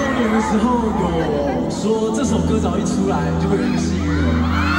过年的时候有说这首歌只要一出来就会很吸引人。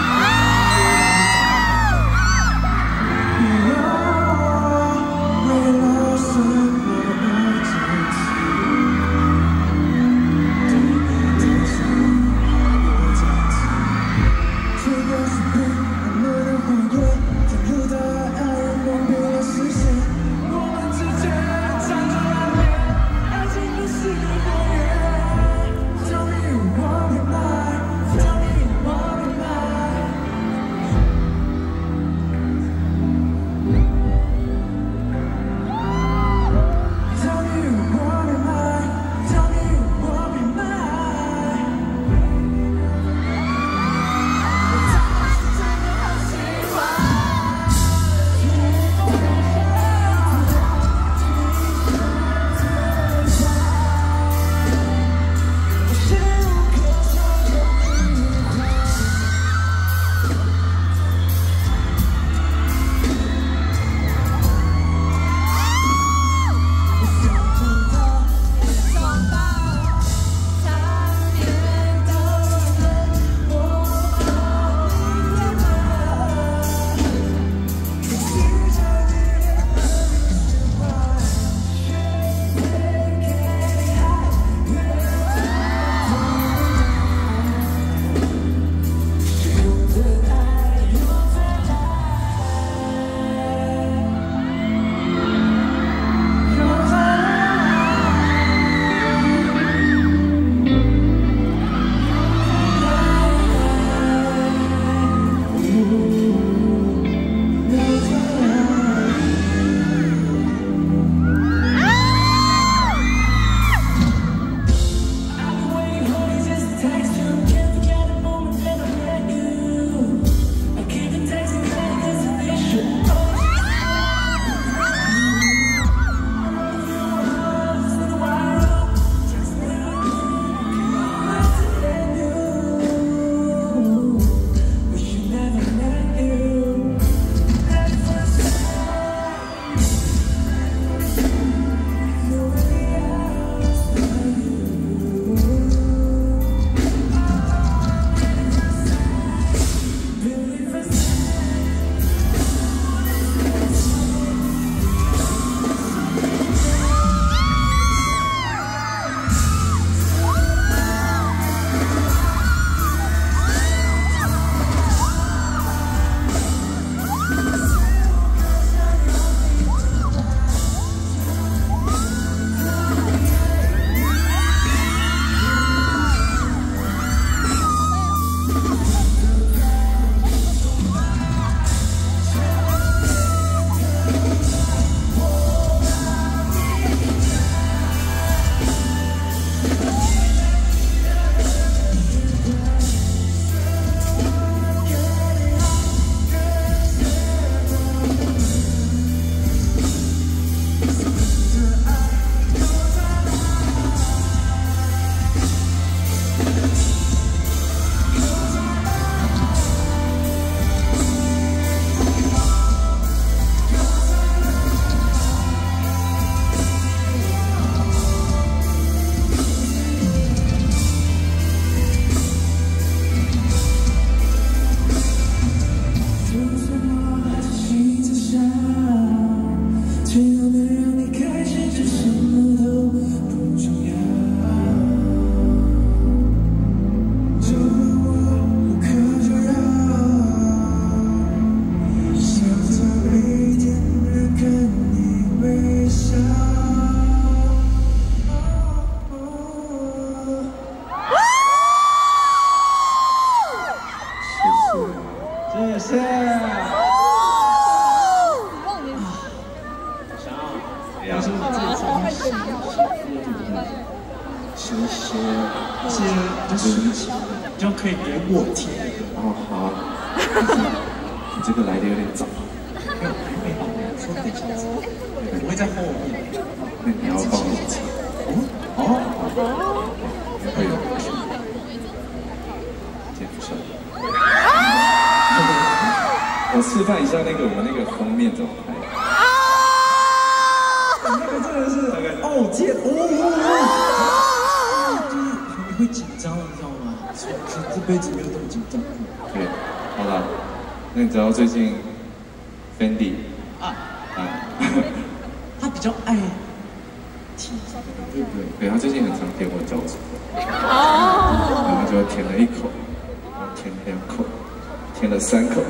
其实，是就是就可以给我听。哦，好。你这个来的有点早。说太早了，我会在后面。那你要放我前。哦哦哦。可以。接不是。要示范一下那个我们那个封面怎么拍。那个真的是哦天哦，哦哦哦就是你会紧张，你知道吗？这这辈子没有这么紧张过。对，好了，那你知道最近 Fendi 啊啊，他比较爱体贴，对对对，对他最近很常点我脚趾头，哦，然后就舔了一口，然后舔了两口，舔了三口。